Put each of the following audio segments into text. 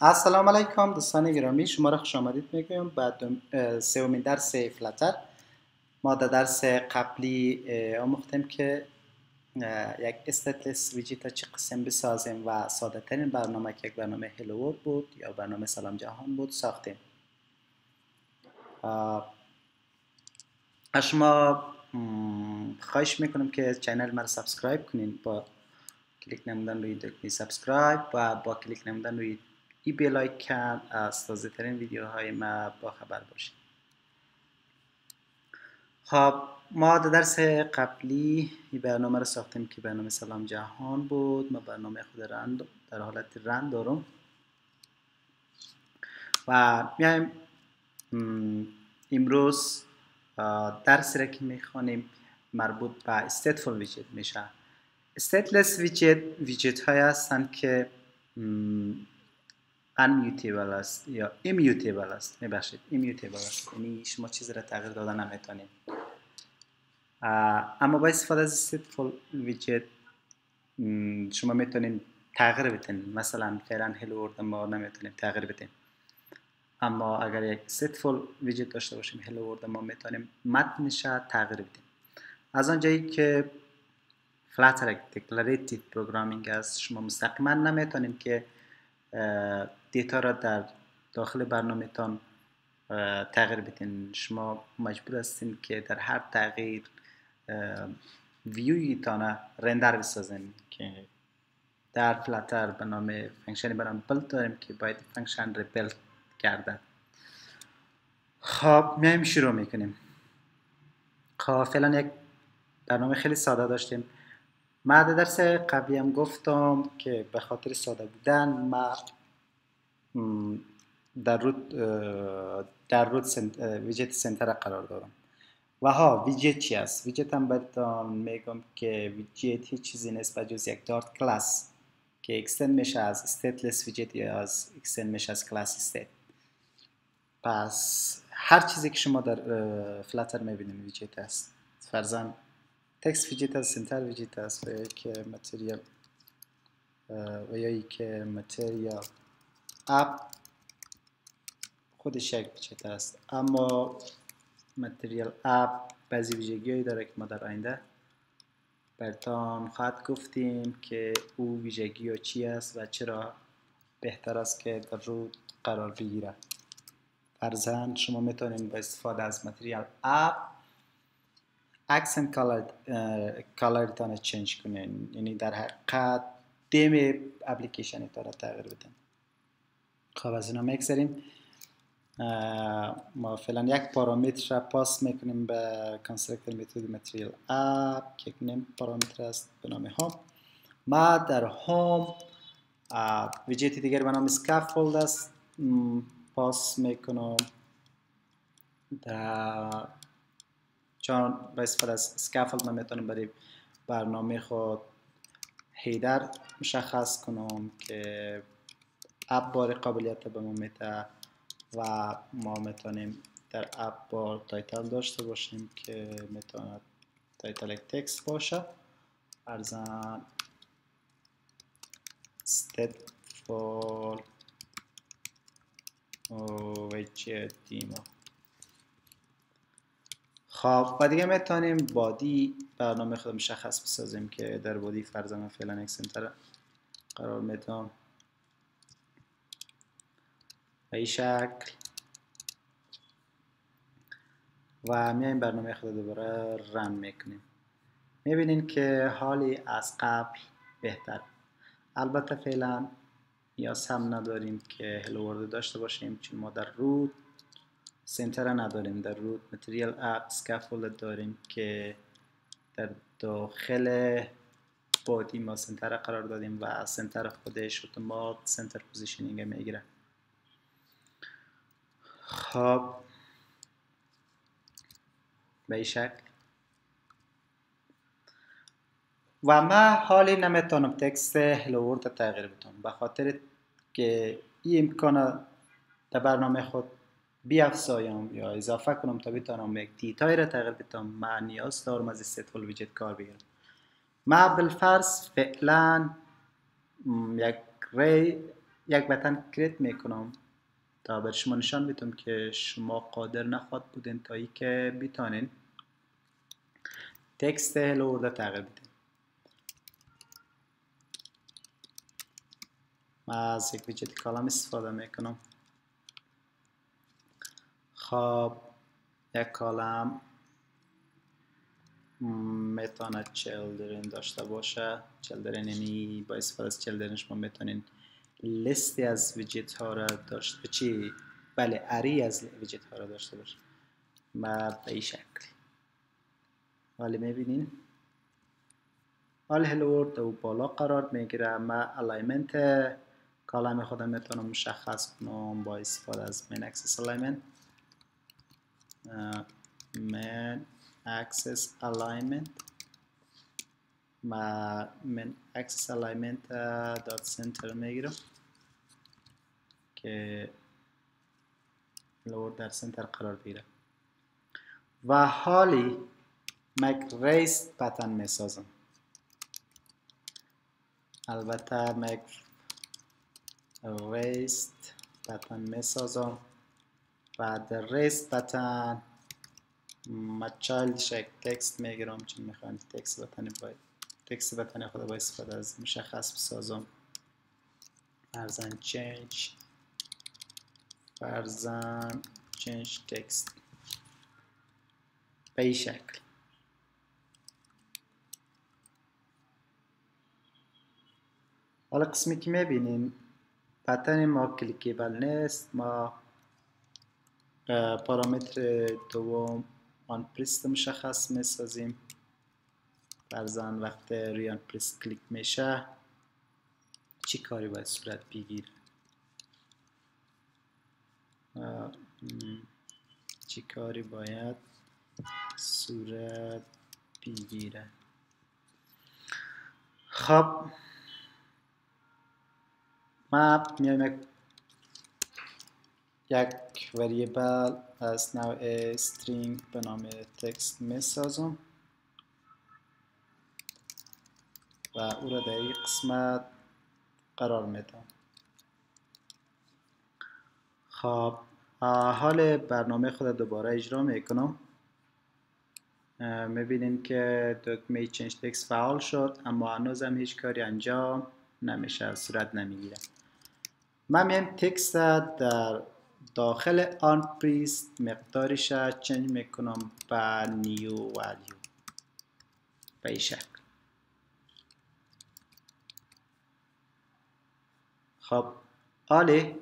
السلام علیکم دوستان گرامی شما را خوش آمدید می‌گویم بعد سومین درس Flutter ما در درس قبلی آموختیم که یک stateless widget چه قسم بسازیم و ساده ترین برنامه که یک برنامه hello بود یا برنامه سلام جهان بود ساختیم شما خواهش می‌کنم که channel مرا subscribe کنین با کلیک نمودن روی دکمه subscribe و با کلیک نمودن روی ای bell icon از تازه ترین ویدیوهای ما با خبر باشید. خب ما در درس قبلی این برنامه رو ساختیم که برنامه سلام جهان بود. ما برنامه خود run در حالت run دارم. و میایم امروز درسی را که می‌خوانیم مربوط به stateful widget میشه. stateless widget widget های هستند که unmutable است یا immutable است? میبخشید immutable است. یعنی شما چیزی را تغییر دادن نمی‌تونید. اما با استفاده از stateful widget شما می‌تونید تغییر بدین. مثلا فعلا hello world ما نمی‌تونیم تغییر بدیم. اما اگر یک stateful widget داشته باشیم hello world ما می‌تونیم متنش تغییر بدیم. از آنجایی که Flutter declarative programming است شما مستقیما نمی‌تونیم که data را در داخل برنامه تان تغییر بدین. شما مجبور هستین که در هر تغییر view ی تانه render بسازین که در Flutter به نام function ی برام build داریم که باید function رو build گردد خب میایم شروع می‌کنیم. خب فعلا یک برنامه خیلی ساده داشتیم. ما در درس قبلی هم گفتم که به خاطر ساده بودن ما در رود در رود سنت، ویجت سنتر قرار دارم و ها ویجت چی است؟ ویجت هم براتون میگم که ویجت هیچ چیزی نیست به جز یک دارت کلاس که extend میشه از stateless ویجت یا از extend میشه از کلاس state پس هر چیزی که شما در Flutter می‌بینیم ویجت است. فرضاً text widget است center widget است و یا که material و یا که material. app خودش یک ویجت است اما material app بعضی ویژگی داره که ما در آینده برتان خواهد گفتیم که او ویژگی ها چی است و چرا بهتر است که در root قرار بگیره فرضاً شما می‌تونید با استفاده از material app accent color تان change کنین یعنی در حقیقت theme application تا را تغییر بدین خب از اینا می‌گذاریم ما فعلا یک پارامتر را pass می‌کنیم به constructor method material app که named parameter است به نام home ما در home widget دیگر به نام scaffold است pass می‌کنم در چون با استفاده از scaffold ما می‌تونیم برای برنامه خود header مشخص کنم که app bar قابلیت به ما میده و ما می‌تونیم در app bar title داشته باشیم که می‌تواند تایتل تکست باشه. ارزان step for دیما خب و دیگه می‌تونیم بادی برنامه خود مشخص بسازیم که در بادی فرزن فعلا یک سنتر قرار میدم. به این شکل. و میایم برنامه خود دوباره run می‌کنیم. می‌بینین که حالی از قبل بهتر. البته فعلا نیاز هم نداریم که hello world داشته باشیم چون ما در root center نداریم. در root material app scaffold داریم که در داخل body ما center قرار دادیم و center خودش اتومات center positioning می‌گیره. خب. به شکل. و ما حالی نمی‌تونم text hello world تغییر بدم. به خاطر که این امکان در برنامه خود بیافزایم. یا اضافه کنم تا بتونم یک data ی را تغییر بدم. من نیاز دارم از stateful widget کار بگیرم ما بالفرض فعلا یک ری یک بتن کریت می‌کنم. تا بر شما نشان بدم که شما قادر نخواد بودین تا ای که بیتانین تکست هلو ورده تغییر بدین. از یک ویجت کالم استفاده می‌کنم. خب یک کالم می‌تونه چلدرین داشته باشه. چلدرین یعنی با استفاده از چلدرین شما می‌تونین لیستی از ویجت ها را داشته چی؟ بله اری از ویجت ها را داشته باشه. و به این شکل. ولی می‌بینین؟ حال هلو و بالا قرار می‌گیره. ما الایمنت کالم خودم می‌تونم مشخص کنم با استفاده از من اکسس الایمنت من access alignment. ما من access alignment dot center می‌گیرم که لور در سنتر قرار بگیره و حالی مک ریست پتن می‌سازم البته مک ریست پتن می‌سازم ریست پتن ما چایلدش یک تکست می‌گیرم چون می‌خوام تکست بتنی باید تکست بتنی خود با استفاده از مشخص بسازم. فرزن change. فرزن change text. به این شکل. حالا قسمی که می‌بینیم پتن ما کلیکیبل نیست. ما پارامتر دوم آن پریست مشخص می‌سازیم. فرزن وقت روی آن پریست کلیک میشه چی کاری باید صورت بگیره؟ چی کاری باید صورت بگیره؟ خب ما میایم وریبل از نوع string به نام تکست می سازم و او را در این قسمت قرار میدم. خب حال برنامه خود دوباره اجرا می‌کنم. می‌بینیم که دکمه چنج تکست فعال شد اما هنوز هیچ کاری انجام نمیشه صورت نمی‌گیره. من میم text در داخل on pressed مقدارش change می‌کنم به new value. به این شکل. خب حالی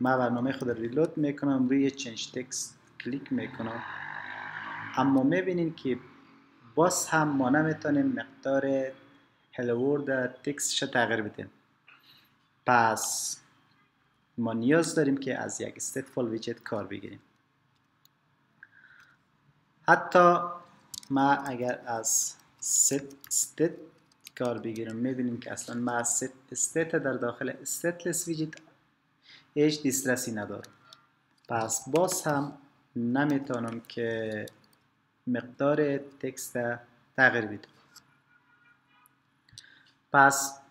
من برنامه خود reload می‌کنم روی change text click می‌کنم. اما می‌بینین که باز هم ما نمی‌تونیم مقدار هلوورد تکستش تغییر بدیم. پس ما نیاز داریم که از یک stateful ویجت کار بگیریم. حتی ما اگر از set کار بگیرم می‌بینیم که اصلا ما از set در داخل stateless ویجت هیچ دیسترسی ندارم. پس باز هم نمی‌تونم که مقدار text تغییر بدم. پس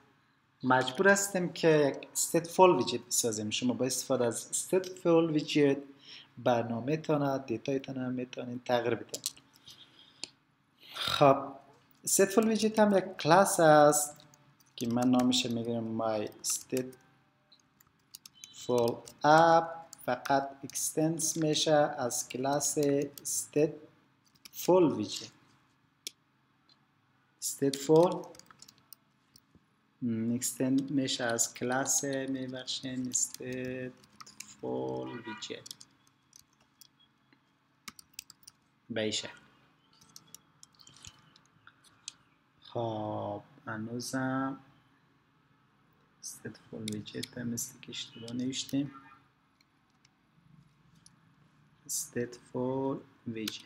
مجبور هستیم که stateful ویجت بسازیم. شما با استفاده از stateful ویجت برنامه تانه data ی تانه می‌تونین تغییر بدن خب stateful widget هم یک کلاس است که من نامش می‌گیرم my stateful app. فقط اکستنس میشه از کلاس stateful ویجت. stateful اکستند میشه از کلاس میبخشین فول ویجت بیشه. خب stateful widget مثل که اشتباه نوشتیم. ful widget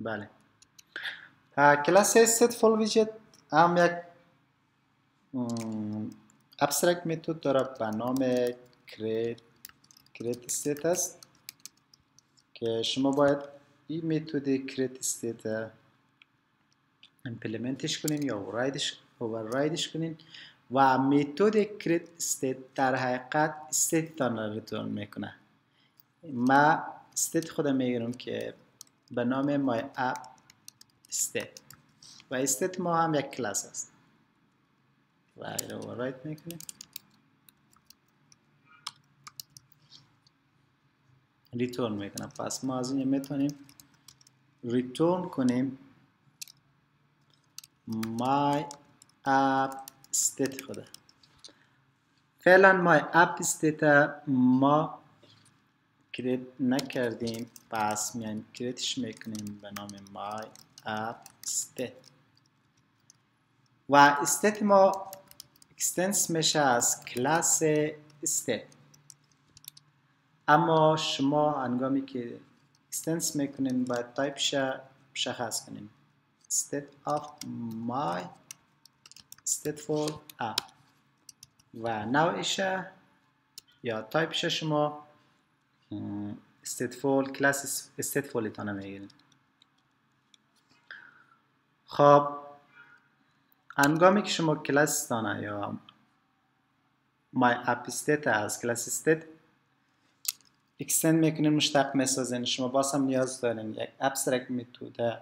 بله. class ful widget هم یک abstract method داره به نام create state است که شما باید این method create state implement ش کنین یا override ش کنین و method create state در حقیقت state تان return می‌کنه. ما state خودم می‌گیرم که به نام my app state و state ما هم یک کلاس است. override می‌کنیم return می‌کنه پس ما از این می‌تونیم return کنیم my app state خوده فعلا my app state ما create نکردیم پس میایم create ش می‌کنیم به نام my app state. و state ما extends میشه از class state اما شما انگامی که extends می‌کنین باید تایپش مشخص کنین state of my stateful app و نوعش یا تایپش شما stateful class stateful تانه می‌گیرید خب انگامی که شما کلاس تانه یا my app state از class state extend می‌کنین مشتق می‌سازین شما باز هم نیاز دارین یک abstract method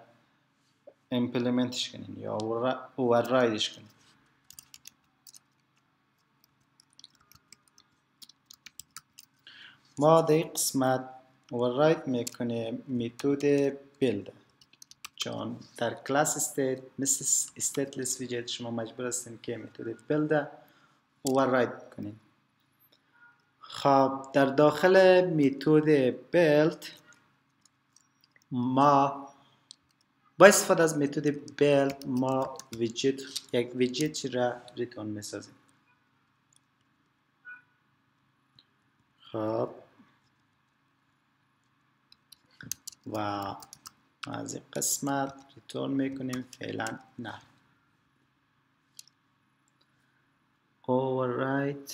ه implement ش کنین یا override ش کنین. ما در قسمت override می‌کنیم method build چون در class state مثل stateless widget شما مجبور هستین که method build override کنین. خب در داخل میتود بیلد ما با استفاده از method build ما widget یک ویجت را ریتون می‌سازیم. خب. و از این قسمت ریتون می‌کنیم فعلا نه. Override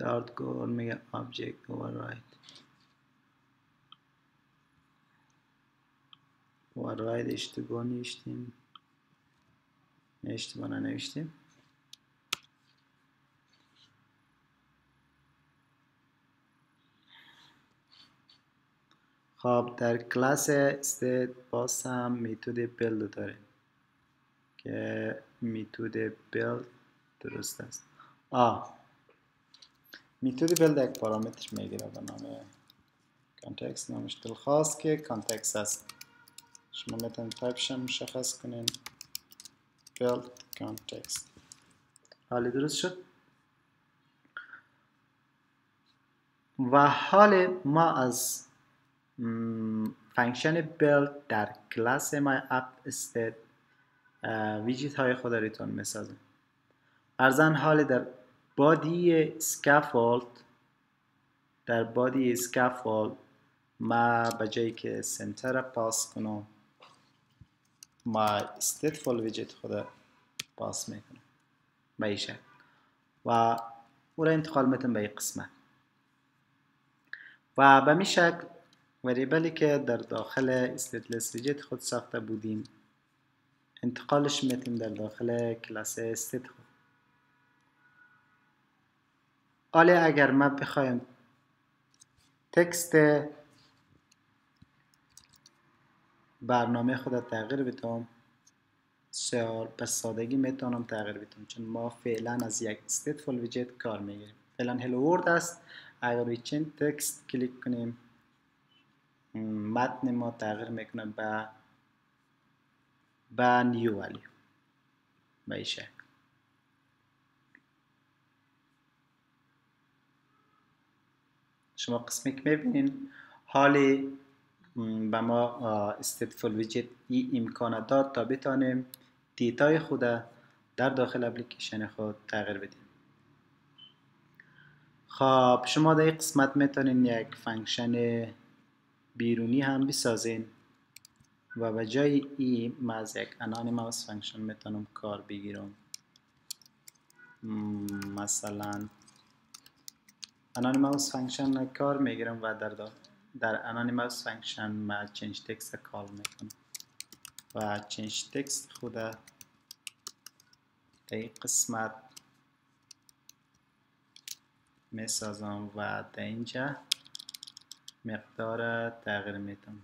dart goal میگه object override override اشتباه نوشتیم اشتباه ننوشتیم. خب در class state باز هم method build داره که method build درست است. آ method build یک parameter می‌گیره به نام context نامش دلخواست که context است. شما می‌تونید تایپش هم مشخص کنین. build context حالی درست شد؟ و حال ما از function build در class my app state ویجیت های خود return می‌سازیم ارزن حال در body scaffold در body scaffold ما به جایی که center pass کنم ما stateful widget خود pass می‌کنم شکل. و او را انتقال می‌تونم به این قسمت. و به می شکل variable ی که در داخل stateless widget خود ساخته بودیم انتقالش میتیم در داخل class state حالا اگر ما بخوایم. text برنامه خود تغییر بدم سیار به سادگی می‌تونم تغییر بدم چون ما فعلا از یک stateful ویجت کار می‌گیریم. فعلا هلو ورد است. اگر روی چین تکست کلیک کنیم. متن ما تغییر می‌کنه به به نیو ولیو به این شما قسمی که می‌بینین حالی به ما stateful widget ای امکان داد تا بتانیم data ی خود در داخل اپلیکیشن خود تغییر بدیم. خب شما در این قسمت می‌تونین یک function بیرونی هم بسازین. و به جای ای ما از یک anonymous function می‌تونم کار بگیرم. مثلا anonymous function کار می‌گیرم و در در anonymous function ما change text call می‌کنم. و change text خود این قسمت می‌سازم و در اینجا مقدار تغییر میتم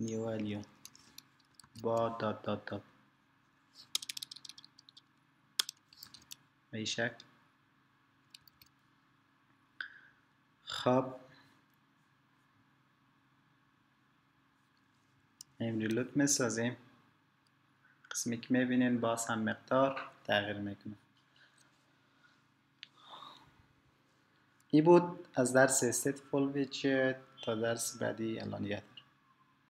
new value با dot dot dot به شکل خب می‌سازیم. قسمی که می‌بینین باز هم مقدار تغییر می‌کنه. ای بود از درس ستفول ویچ تا درس بعدی الان